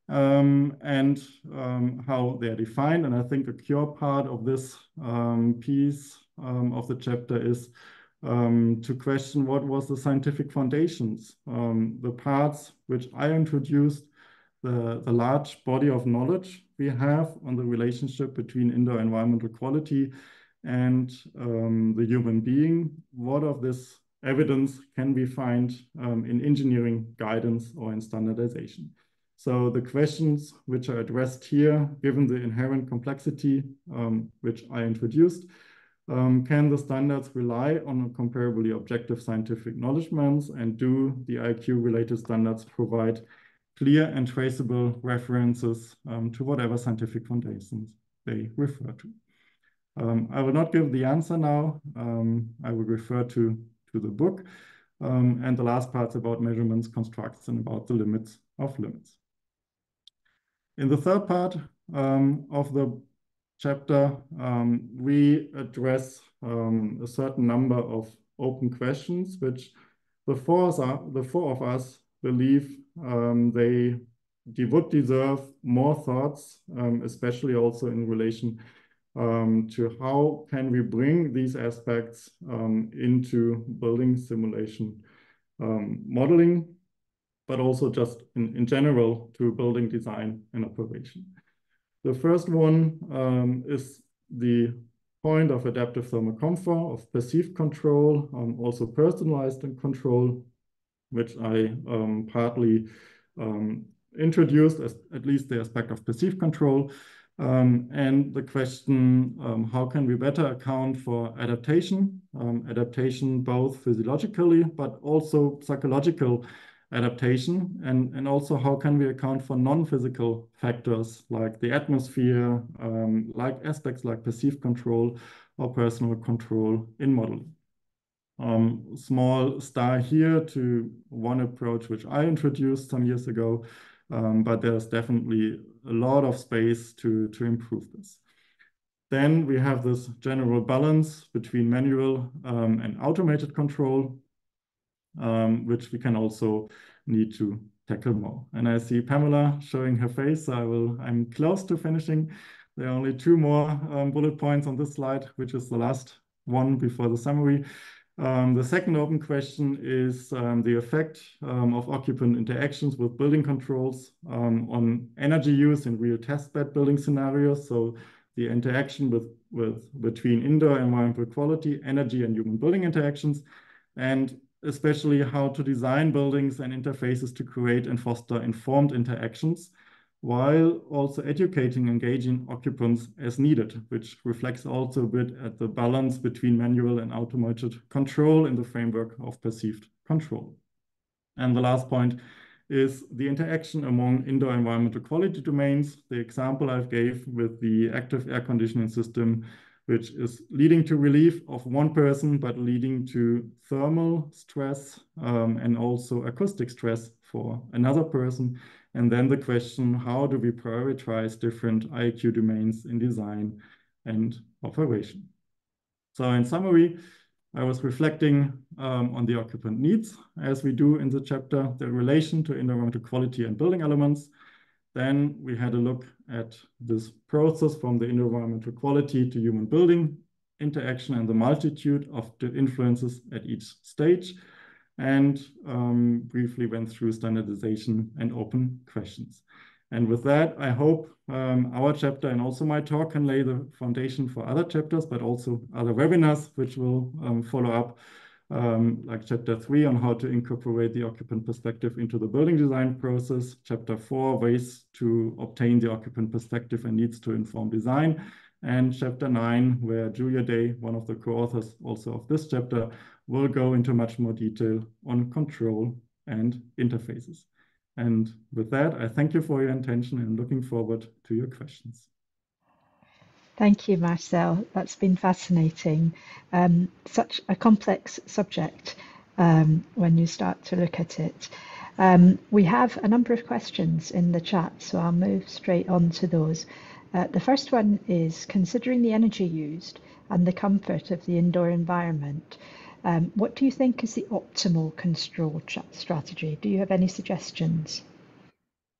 Speaker 2: um, and um, how they're defined. And I think a core part of this um, piece um, of the chapter is um, to question what was the scientific foundations, the parts which I introduced, the, the large body of knowledge we have on the relationship between indoor environmental quality and um, the human being. What of this evidence can we find um, in engineering guidance or in standardization? So the questions which are addressed here, given the inherent complexity um, which I introduced, um, can the standards rely on comparably objective scientific acknowledgements and do the IEQ-related standards provide clear and traceable references um, to whatever scientific foundations they refer to? Um, I will not give the answer now. Um, I will refer to, to the book. Um, and the last part's about measurements, constructs, and about the limits of limits. In the third part um, of the chapter, um, we address um, a certain number of open questions, which the four, the four of us believe um, they, they would deserve more thoughts, um, especially also in relation um, to how can we bring these aspects into building simulation modeling but also just in, in general to building design and operation. The first one um, is the point of adaptive thermal comfort, of perceived control, um, also personalized control, which I um, partly um, introduced as at least the aspect of perceived control. Um, and the question, um, how can we better account for adaptation? adaptation both physiologically, but also psychological adaptation and, and also how can we account for non-physical factors like the atmosphere, um, like aspects like perceived control or personal control in modeling. Um, small star here to one approach which I introduced some years ago, um, but there's definitely a lot of space to, to improve this. Then we have this general balance between manual um, and automated control um, which we can also need to tackle more. And I see Pamela showing her face. So I will, I'm close to finishing. There are only two more um, bullet points on this slide, which is the last one before the summary. Um, the second open question is um, the effect um, of occupant interactions with building controls um, on energy use in real testbed building scenarios. So the interaction with, with between indoor environmental quality, energy, and human building interactions. And especially how to design buildings and interfaces to create and foster informed interactions, while also educating engaging occupants as needed, which reflects also a bit at the balance between manual and automated control in the framework of perceived control. And the last point is the interaction among indoor environmental quality domains. The example I've gave with the active air conditioning system which is leading to relief of one person, but leading to thermal stress um, and also acoustic stress for another person. And then the question, how do we prioritize different IEQ domains in design and operation? So in summary, I was reflecting um, on the occupant needs, as we do in the chapter, the relation to environmental quality and building elements, then we had a look at this process from the environmental quality to human building interaction and the multitude of the influences at each stage and um, briefly went through standardization and open questions. And with that, I hope um, our chapter and also my talk can lay the foundation for other chapters, but also other webinars, which will um, follow up um, like chapter three on how to incorporate the occupant perspective into the building design process, chapter four, ways to obtain the occupant perspective and needs to inform design, and chapter nine, where Julia Day, one of the co-authors also of this chapter, will go into much more detail on control and interfaces. And with that, I thank you for your attention and looking forward to your questions.
Speaker 1: Thank you, Marcel. That's been fascinating. Um, such a complex subject um, when you start to look at it. Um, we have a number of questions in the chat, so I'll move straight on to those. Uh, the first one is considering the energy used and the comfort of the indoor environment, um, what do you think is the optimal control strategy? Do you have any suggestions?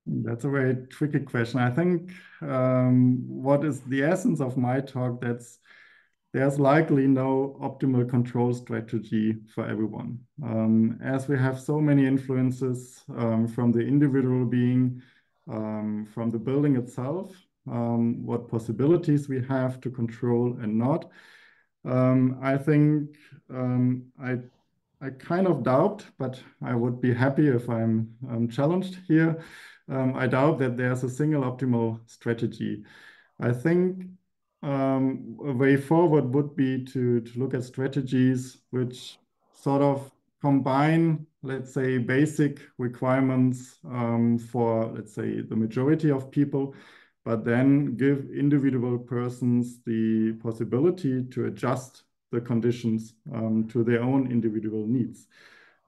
Speaker 2: That's a very tricky question. I think um, what is the essence of my talk that's there's likely no optimal control strategy for everyone. Um, as we have so many influences um, from the individual being, um, from the building itself, um, what possibilities we have to control and not. Um, I think I I kind of doubt, but I would be happy if I'm um, challenged here. Um, I doubt that there's a single optimal strategy. I think um, a way forward would be to, to look at strategies which sort of combine, let's say, basic requirements um, for, let's say, the majority of people, but then give individual persons the possibility to adjust the conditions um, to their own individual needs.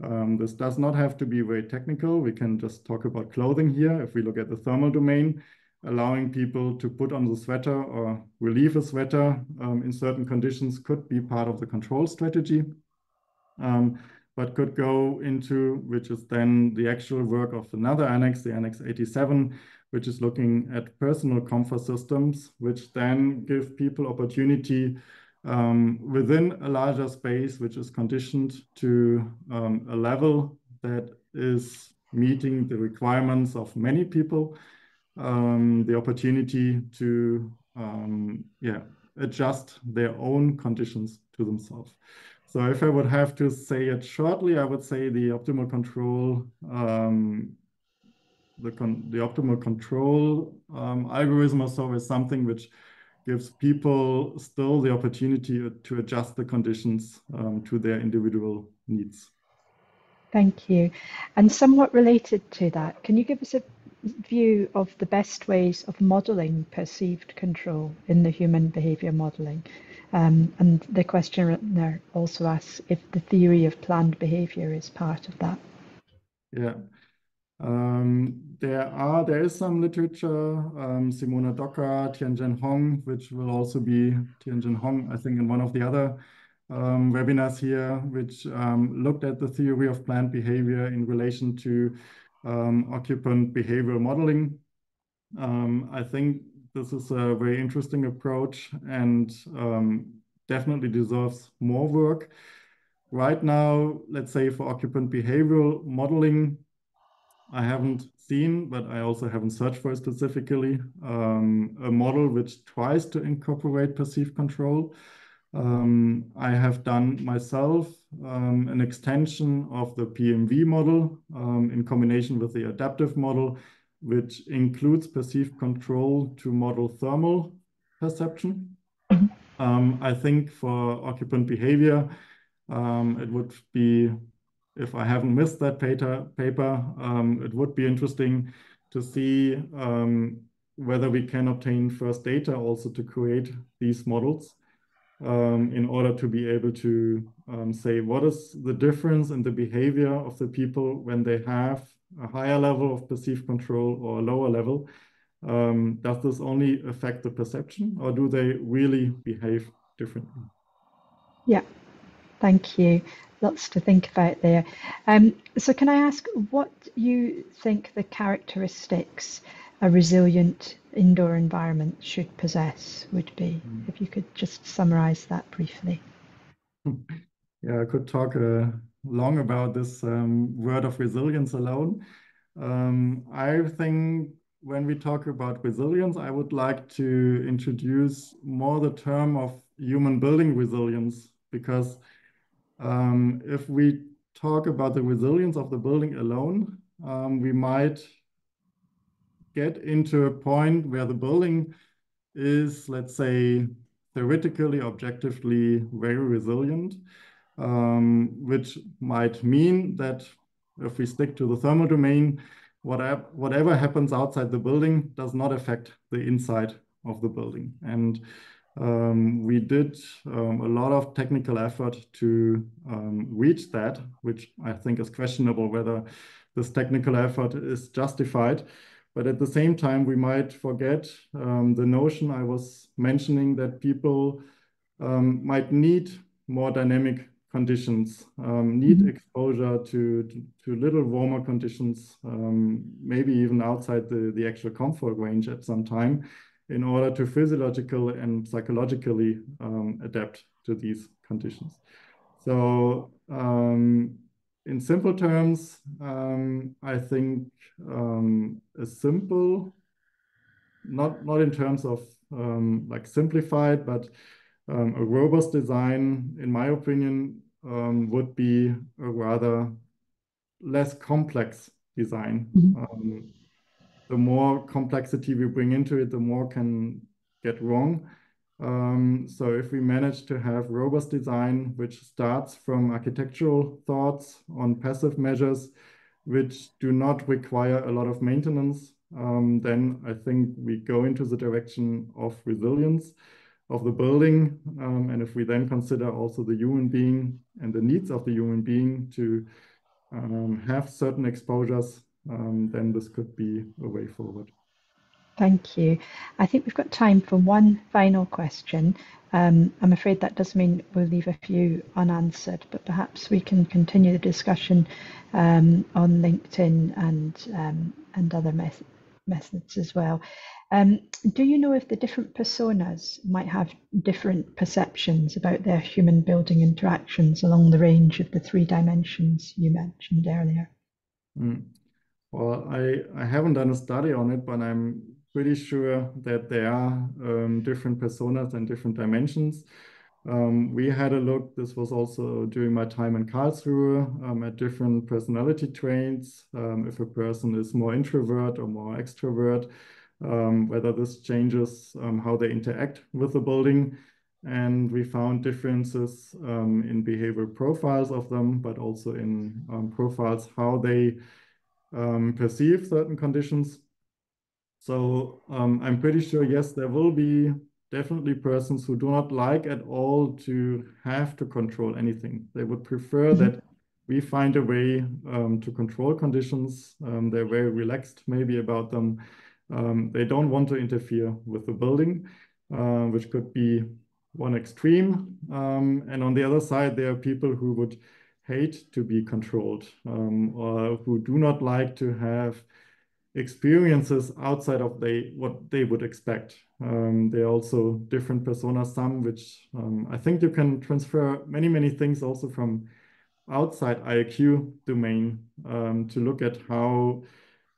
Speaker 2: Um, this does not have to be very technical. We can just talk about clothing here. If we look at the thermal domain, allowing people to put on the sweater or relieve a sweater um, in certain conditions could be part of the control strategy, um, but could go into, which is then the actual work of another annex, the Annex 87, which is looking at personal comfort systems, which then give people opportunity um, within a larger space, which is conditioned to um, a level that is meeting the requirements of many people, um, the opportunity to um, yeah adjust their own conditions to themselves. So if I would have to say it shortly, I would say the optimal control um, the, con the optimal control um, algorithm or so is something which gives people still the opportunity to adjust the conditions um, to their individual needs.
Speaker 1: Thank you. And somewhat related to that, can you give us a view of the best ways of modeling perceived control in the human behavior modeling? Um, and the questioner also asks if the theory of planned behavior is part of that.
Speaker 2: Yeah. Um, there are there is some literature, um, Simona D'Oca, Tianzhen Hong, which will also be Tianzhen Hong, I think, in one of the other um, webinars here, which um, looked at the theory of planned behavior in relation to um, occupant behavioral modeling. Um, I think this is a very interesting approach and definitely deserves more work. Right now, let's say for occupant behavioral modeling, I haven't seen, but I also haven't searched for it specifically, um, a model which tries to incorporate perceived control. Um, I have done myself um, an extension of the PMV model um, in combination with the adaptive model, which includes perceived control to model thermal perception. Mm-hmm. Um, I think for occupant behavior, um, it would be if I haven't missed that paper, paper um, it would be interesting to see um, whether we can obtain first data also to create these models um, in order to be able to um, say what is the difference in the behavior of the people when they have a higher level of perceived control or a lower level. Um, does this only affect the perception or do they really behave differently?
Speaker 1: Yeah, thank you lots to think about there. Um, so can I ask what you think the characteristics a resilient indoor environment should possess would be? Mm. If you could just summarize that briefly.
Speaker 2: Yeah, I could talk uh, long about this um, word of resilience alone. Um, I think when we talk about resilience, I would like to introduce more the term of human building resilience because um, if we talk about the resilience of the building alone, um, we might get into a point where the building is, let's say, theoretically, objectively very resilient, um, which might mean that if we stick to the thermal domain, whatever, whatever happens outside the building does not affect the inside of the building. And um, we did um, a lot of technical effort to um, reach that, which I think is questionable whether this technical effort is justified. But at the same time, we might forget um, the notion I was mentioning that people um, might need more dynamic conditions, um, need mm -hmm. exposure to, to, to, little warmer conditions, maybe even outside the, the actual comfort range at some time in order to physiologically and psychologically um, adapt to these conditions. So um, in simple terms, um, I think um, a simple not not in terms of um, like simplified, but um, a robust design, in my opinion, um, would be a rather less complex design. Mm -hmm. The more complexity we bring into it, the more can get wrong. Um, so if we manage to have robust design, which starts from architectural thoughts on passive measures, which do not require a lot of maintenance, um, then I think we go into the direction of resilience of the building. Um, and if we then consider also the human being and the needs of the human being to um, have certain exposures, um, then this could be a way forward.
Speaker 1: Thank you. I think we've got time for one final question. Um, I'm afraid that does mean we'll leave a few unanswered, but perhaps we can continue the discussion um, on LinkedIn and um, and other methods methods as well. Um, do you know if the different personas might have different perceptions about their human building interactions along the range of the three dimensions you mentioned earlier?
Speaker 2: Mm. Well, I, I haven't done a study on it, but I'm pretty sure that there are um, different personas and different dimensions. Um, we had a look, this was also during my time in Karlsruhe, um, at different personality traits, um, if a person is more introvert or more extrovert, um, whether this changes um, how they interact with the building. And we found differences in behavioral profiles of them, but also in profiles, how they perceive certain conditions. So I'm pretty sure, yes, there will be definitely persons who do not like at all to have to control anything. They would prefer mm-hmm. that we find a way um, to control conditions. Um, they're very relaxed maybe about them. Um, they don't want to interfere with the building, uh, which could be one extreme. Um, and on the other side, there are people who would hate to be controlled um, or who do not like to have experiences outside of they what they would expect. Um, there are also different personas, some which um, I think you can transfer many, many things also from outside IEQ domain um, to look at how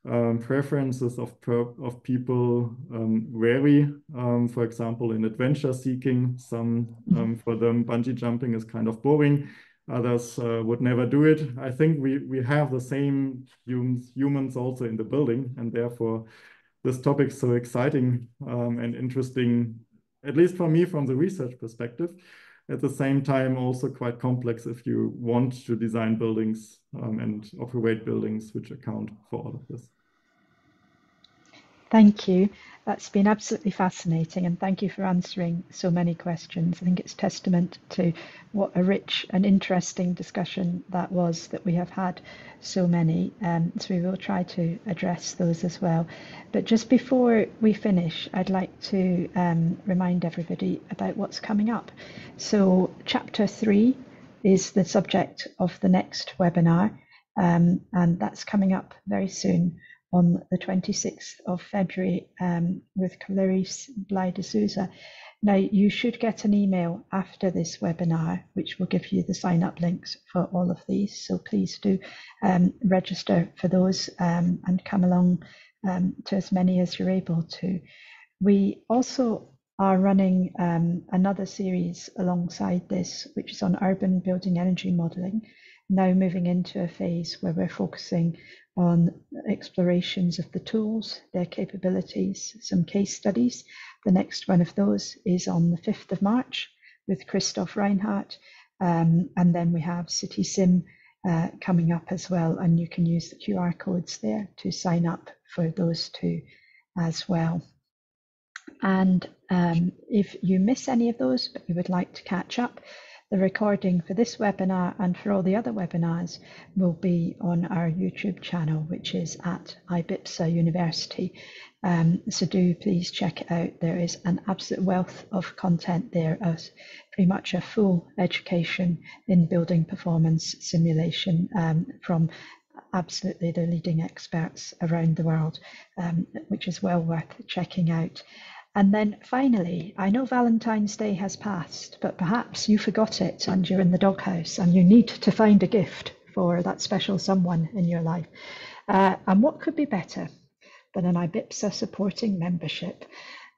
Speaker 2: um, preferences of, of people um, vary. Um, for example, in adventure seeking, some mm-hmm. for them bungee jumping is kind of boring others uh, would never do it. I think we, we have the same humans, humans also in the building, and therefore this topic is so exciting um, and interesting, at least for me from the research perspective. At the same time, also quite complex if you want to design buildings um, and operate buildings which account for all of this.
Speaker 1: Thank you. That's been absolutely fascinating, and thank you for answering so many questions. I think it's testament to what a rich and interesting discussion that was that we have had so many. Um, so we will try to address those as well. But just before we finish, I'd like to um, remind everybody about what's coming up. So, chapter three is the subject of the next webinar, um, and that's coming up very soon on the 26th of February um, with Clarice Bleil de Souza. Now, you should get an email after this webinar, which will give you the sign up links for all of these. So please do um, register for those um, and come along um, to as many as you're able to. We also are running um, another series alongside this, which is on urban building energy modelling, now moving into a phase where we're focusing on explorations of the tools, their capabilities, some case studies. The next one of those is on the 5th of March with Christoph Reinhart. Um, and then we have CitySim uh, coming up as well, and you can use the QR codes there to sign up for those two as well. And um, if you miss any of those, but you would like to catch up, the recording for this webinar and for all the other webinars will be on our YouTube channel, which is at IBPSA University. Um, so do please check it out. There is an absolute wealth of content there, as pretty much a full education in building performance simulation um, from absolutely the leading experts around the world, um, which is well worth checking out. And then finally, I know Valentine's Day has passed, but perhaps you forgot it and you're in the doghouse and you need to find a gift for that special someone in your life. Uh, and what could be better than an IBPSA supporting membership.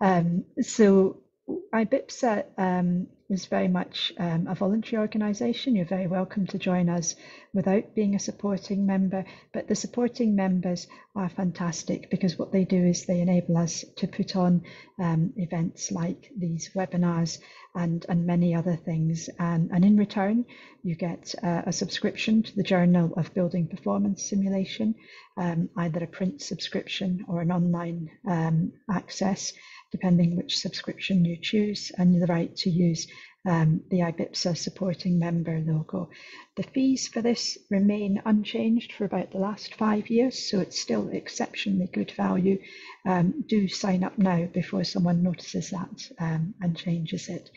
Speaker 1: Um, so IBPSA um, is very much um, a voluntary organisation. You're very welcome to join us without being a supporting member. But the supporting members are fantastic because what they do is they enable us to put on um, events like these webinars and, and many other things. And, and in return, you get uh, a subscription to the Journal of Building Performance Simulation, um, either a print subscription or an online um, access depending which subscription you choose, and the right to use um, the IBPSA supporting member logo. The fees for this remain unchanged for about the last five years, so it's still exceptionally good value. Um, do sign up now before someone notices that um, and changes it.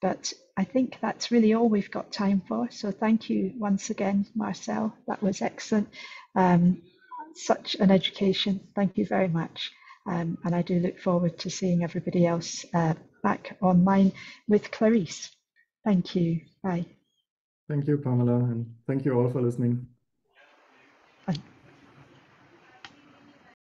Speaker 1: But I think that's really all we've got time for. So thank you once again, Marcel. That was excellent. Um, such an education. Thank you very much. Um, and I do look forward to seeing everybody else uh, back online with Clarice. Thank you. Bye.
Speaker 2: Thank you, Pamela, and thank you all for listening.